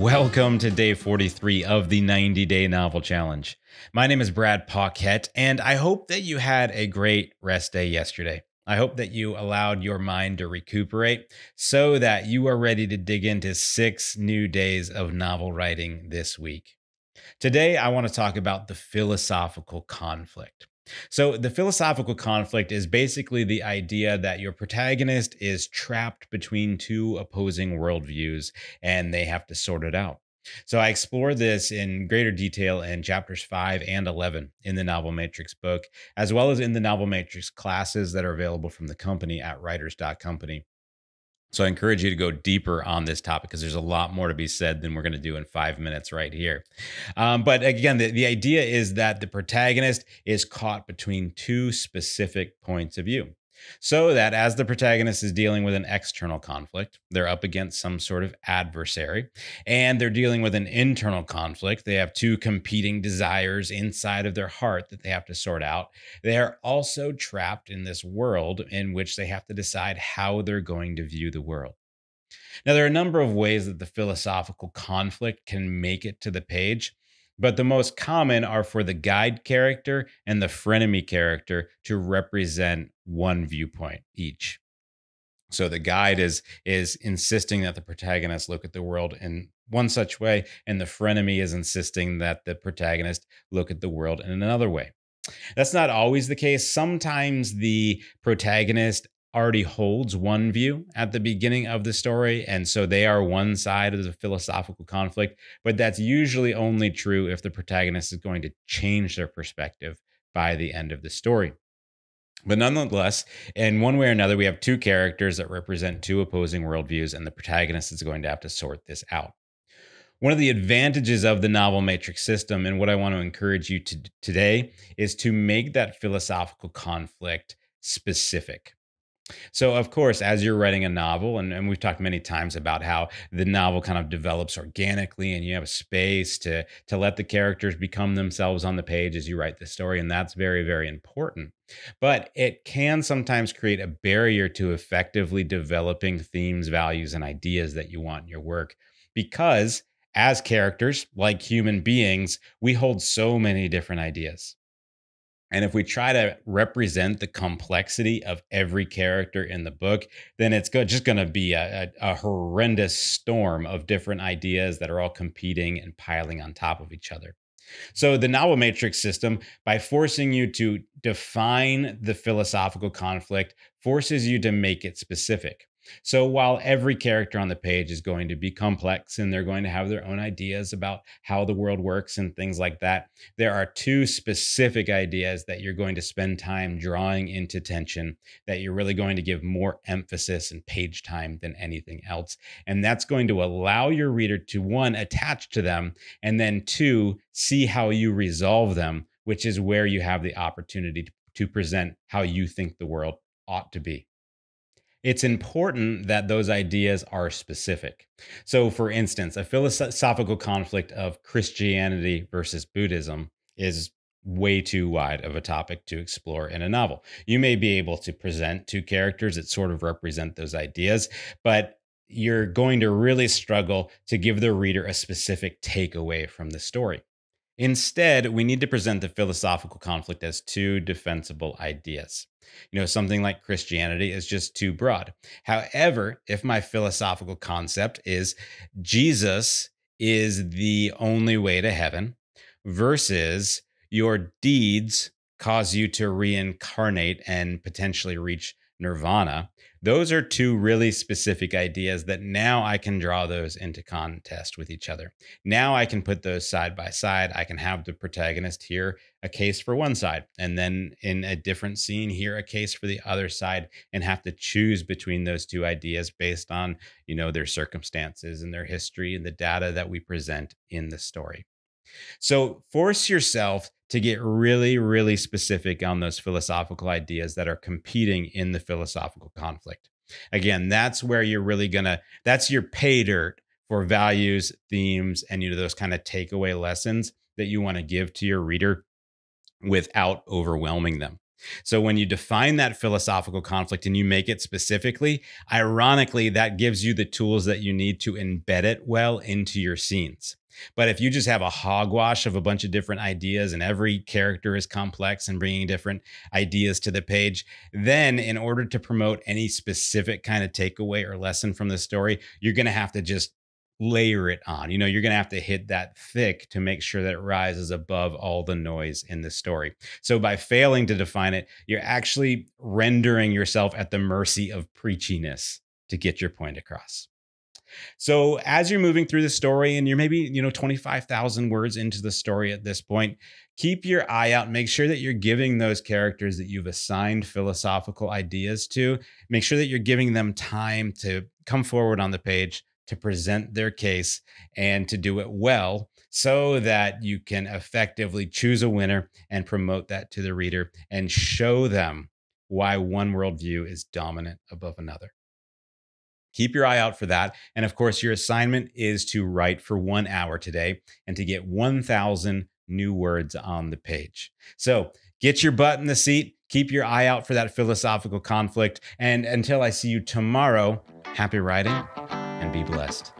Welcome to day 43 of the 90 day novel challenge. My name is Brad Pauquette, and I hope that you had a great rest day yesterday. I hope that you allowed your mind to recuperate so that you are ready to dig into six new days of novel writing this week. Today, I want to talk about the philosophical conflict. So, the philosophical conflict is basically the idea that your protagonist is trapped between two opposing worldviews and they have to sort it out. So, I explore this in greater detail in chapters 5 and 11 in the Novel Matrix book, as well as in the Novel Matrix classes that are available from the company at writers.company. So I encourage you to go deeper on this topic because there's a lot more to be said than we're going to do in five minutes right here. Um, but again, the, the idea is that the protagonist is caught between two specific points of view. So that as the protagonist is dealing with an external conflict, they're up against some sort of adversary, and they're dealing with an internal conflict. They have two competing desires inside of their heart that they have to sort out. They are also trapped in this world in which they have to decide how they're going to view the world. Now, there are a number of ways that the philosophical conflict can make it to the page but the most common are for the guide character and the frenemy character to represent one viewpoint each. So the guide is is insisting that the protagonist look at the world in one such way, and the frenemy is insisting that the protagonist look at the world in another way. That's not always the case. Sometimes the protagonist already holds one view at the beginning of the story. And so they are one side of the philosophical conflict. But that's usually only true if the protagonist is going to change their perspective by the end of the story. But nonetheless, in one way or another, we have two characters that represent two opposing worldviews, and the protagonist is going to have to sort this out. One of the advantages of the novel matrix system, and what I want to encourage you to today, is to make that philosophical conflict specific. So, of course, as you're writing a novel, and, and, we've talked many times about how the novel kind of develops organically and you have a space to, to let the characters become themselves on the page as you write the story. And that's very, very important. But it can sometimes create a barrier to effectively developing themes, values, and ideas that you want in your work because as characters, like human beings, we hold so many different ideas. And if we try to represent the complexity of every character in the book, then it's just going to be a, a, a, horrendous storm of different ideas that are all competing and piling on top of each other. So, the novel matrix system, by forcing you to define the philosophical conflict, forces you to make it specific. So while every character on the page is going to be complex and they're going to have their own ideas about how the world works and things like that, there are two specific ideas that you're going to spend time drawing into tension that you're really going to give more emphasis and page time than anything else. And that's going to allow your reader to one, attach to them, and then two, see how you resolve them, which is where you have the opportunity to, to present how you think the world ought to be it's important that those ideas are specific. So, for instance, a philosophical conflict of Christianity versus Buddhism is way too wide of a topic to explore in a novel. You may be able to present two characters that sort of represent those ideas, but you're going to really struggle to give the reader a specific takeaway from the story. Instead, we need to present the philosophical conflict as two defensible ideas. You know, something like Christianity is just too broad. However, if my philosophical concept is Jesus is the only way to heaven versus your deeds cause you to reincarnate and potentially reach nirvana, those are two really specific ideas that now I can draw those into contest with each other. Now I can put those side by side. I can have the protagonist hear a case for one side, and then in a different scene, hear a case for the other side, and have to choose between those two ideas based on, you know, their circumstances and their history and the data that we present in the story. So force yourself to get really, really specific on those philosophical ideas that are competing in the philosophical conflict. Again, that's where you're really gonna, that's your pay dirt for values, themes, and you know, those kind of takeaway lessons that you want to give to your reader without overwhelming them. So when you define that philosophical conflict and you make it specifically, ironically, that gives you the tools that you need to embed it well into your scenes. But if you just have a hogwash of a bunch of different ideas and every character is complex and bringing different ideas to the page, then in order to promote any specific kind of takeaway or lesson from the story, you're going to have to just layer it on. You know, you're going to have to hit that thick to make sure that it rises above all the noise in the story. So by failing to define it, you're actually rendering yourself at the mercy of preachiness to get your point across. So as you're moving through the story and you're maybe, you know, 25,000 words into the story at this point, keep your eye out. Make sure that you're giving those characters that you've assigned philosophical ideas to, make sure that you're giving them time to come forward on the page to present their case and to do it well so that you can effectively choose a winner and promote that to the reader and show them why one worldview is dominant above another. Keep your eye out for that. And of course, your assignment is to write for one hour today and to get 1,000 new words on the page. So get your butt in the seat, keep your eye out for that philosophical conflict. And until I see you tomorrow, happy writing and be blessed.